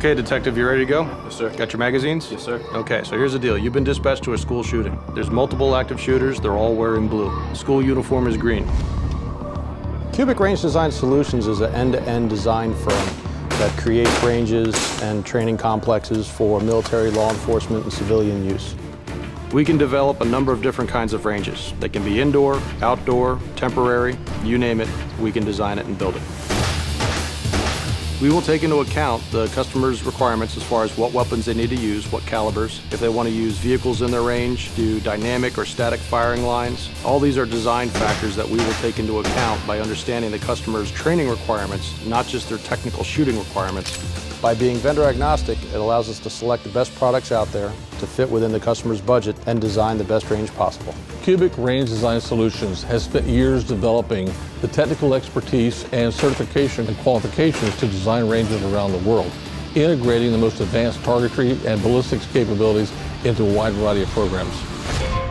Okay, detective, you ready to go? Yes, sir. Got your magazines? Yes, sir. Okay, so here's the deal. You've been dispatched to a school shooting. There's multiple active shooters. They're all wearing blue. School uniform is green. Cubic Range Design Solutions is an end-to-end design firm that creates ranges and training complexes for military, law enforcement, and civilian use. We can develop a number of different kinds of ranges. They can be indoor, outdoor, temporary, you name it, we can design it and build it. We will take into account the customer's requirements as far as what weapons they need to use, what calibers, if they want to use vehicles in their range, do dynamic or static firing lines. All these are design factors that we will take into account by understanding the customer's training requirements, not just their technical shooting requirements. By being vendor agnostic, it allows us to select the best products out there to fit within the customer's budget and design the best range possible. Cubic Range Design Solutions has spent years developing the technical expertise and certification and qualifications to design ranges around the world, integrating the most advanced targetry and ballistics capabilities into a wide variety of programs.